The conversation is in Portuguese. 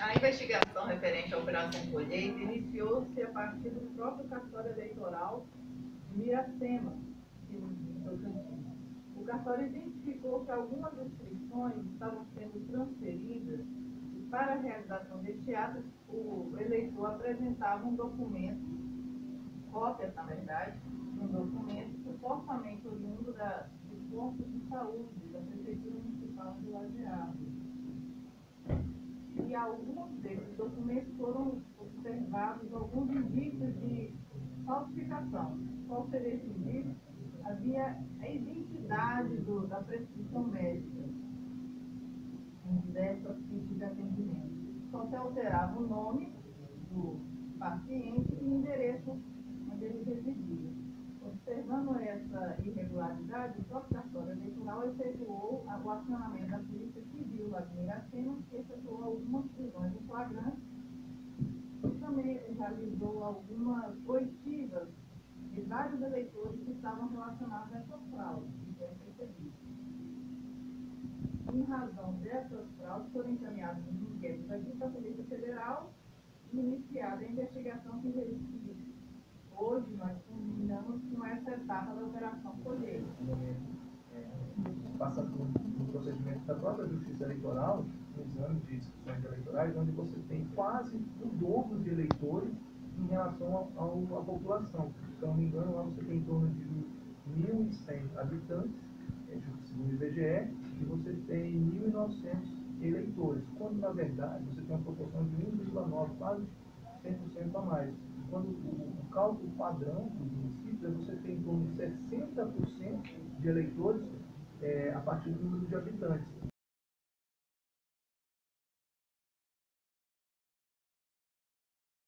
A investigação referente à Operação Colheita iniciou-se a partir do próprio cartório eleitoral de Miracema. O cartório identificou que algumas inscrições estavam sendo transferidas e para a realização deste ato, o eleitor apresentava um documento, cópias na verdade, um documento supostamente oriundo da, do posto de saúde da Prefeitura Municipal de Lajeado alguns desses documentos foram observados alguns indícios de falsificação. Qual seria esse indício? Havia a identidade do, da prescrição médica dessa ficha de atendimento. Só se alterava o nome do paciente e o endereço onde ele residia. Observando essa irregularidade, o próprio cartório eleitoral efetuou o acionamento da Polícia Civil lá de Miracema, que efetuou algumas prisões em flagrante e também realizou algumas oitivas de vários eleitores que estavam relacionados a essas fraudes percebidas. Em razão dessas fraudes, foram encaminhados os inquéritos aqui para a Polícia Federal e iniciada a investigação que hoje nós culminamos com essa etapa da Operação Colheita. Passa por um procedimento da própria Justiça Eleitoral, um exame de inscrições eleitorais, onde você tem quase o dobro de eleitores em relação à população. Se não me engano, lá você tem em torno de 1.100 habitantes, é, segundo o IBGE, e você tem 1.900 eleitores, quando na verdade você tem uma proporção de 1,9, quase 100% a mais quando o, o cálculo padrão dos municípios, você tem em torno de 60% de eleitores é, a partir do número de habitantes.